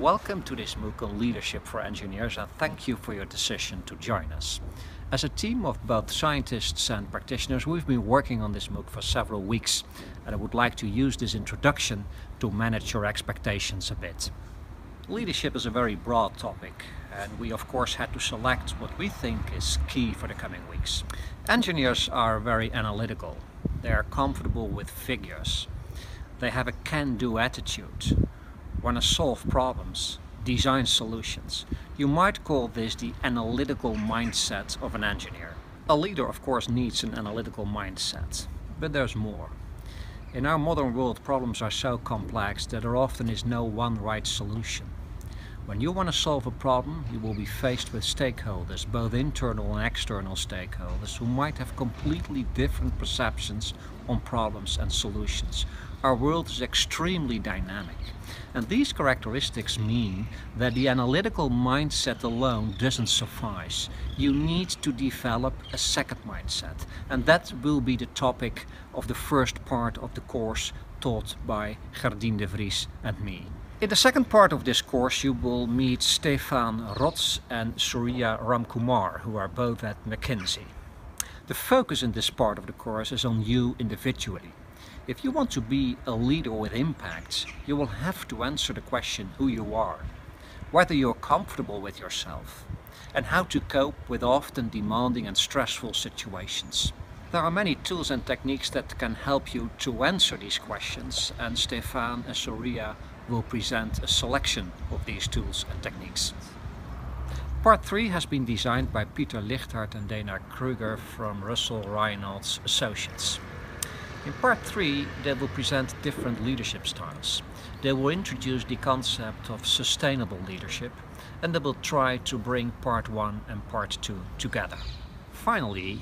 Welcome to this MOOC on Leadership for Engineers and thank you for your decision to join us. As a team of both scientists and practitioners, we've been working on this MOOC for several weeks and I would like to use this introduction to manage your expectations a bit. Leadership is a very broad topic and we of course had to select what we think is key for the coming weeks. Engineers are very analytical. They are comfortable with figures. They have a can-do attitude want to solve problems, design solutions. You might call this the analytical mindset of an engineer. A leader of course needs an analytical mindset, but there's more. In our modern world problems are so complex that there often is no one right solution. When you want to solve a problem, you will be faced with stakeholders, both internal and external stakeholders, who might have completely different perceptions on problems and solutions. Our world is extremely dynamic. And these characteristics mean that the analytical mindset alone doesn't suffice. You need to develop a second mindset. And that will be the topic of the first part of the course taught by Gerdien de Vries and me. In the second part of this course you will meet Stefan Rots and Surya Ramkumar who are both at McKinsey. The focus in this part of the course is on you individually. If you want to be a leader with impact, you will have to answer the question who you are, whether you're comfortable with yourself, and how to cope with often demanding and stressful situations. There are many tools and techniques that can help you to answer these questions and Stefan and Surya will present a selection of these tools and techniques. Part 3 has been designed by Peter Lichthart and Dana Kruger from Russell Reynolds Associates. In part 3 they will present different leadership styles. They will introduce the concept of sustainable leadership and they will try to bring part 1 and part 2 together. Finally,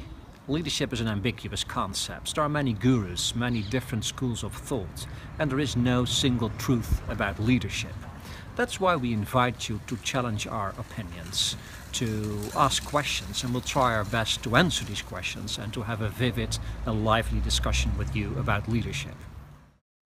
Leadership is an ambiguous concept. There are many gurus, many different schools of thought, and there is no single truth about leadership. That's why we invite you to challenge our opinions, to ask questions, and we'll try our best to answer these questions and to have a vivid and lively discussion with you about leadership.